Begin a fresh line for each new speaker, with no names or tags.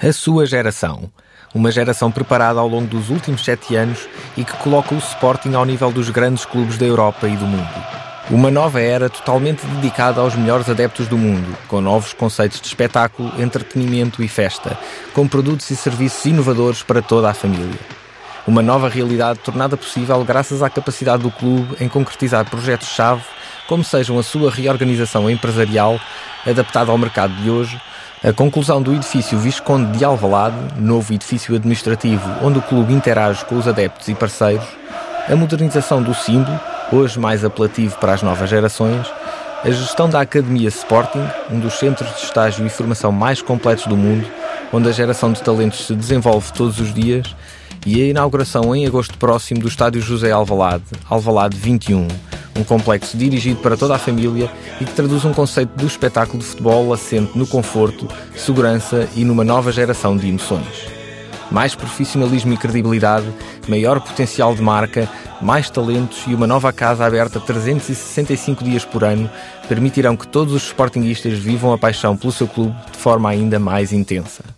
A sua geração. Uma geração preparada ao longo dos últimos sete anos e que coloca o Sporting ao nível dos grandes clubes da Europa e do mundo. Uma nova era totalmente dedicada aos melhores adeptos do mundo, com novos conceitos de espetáculo, entretenimento e festa, com produtos e serviços inovadores para toda a família. Uma nova realidade tornada possível graças à capacidade do clube em concretizar projetos-chave, como sejam a sua reorganização empresarial, adaptada ao mercado de hoje, a conclusão do edifício Visconde de Alvalade, novo edifício administrativo onde o clube interage com os adeptos e parceiros, a modernização do símbolo, hoje mais apelativo para as novas gerações, a gestão da Academia Sporting, um dos centros de estágio e formação mais completos do mundo, onde a geração de talentos se desenvolve todos os dias, e a inauguração em agosto próximo do Estádio José Alvalade, Alvalade 21, um complexo dirigido para toda a família e que traduz um conceito do espetáculo de futebol assente no conforto, segurança e numa nova geração de emoções. Mais profissionalismo e credibilidade, maior potencial de marca, mais talentos e uma nova casa aberta 365 dias por ano permitirão que todos os sportinguistas vivam a paixão pelo seu clube de forma ainda mais intensa.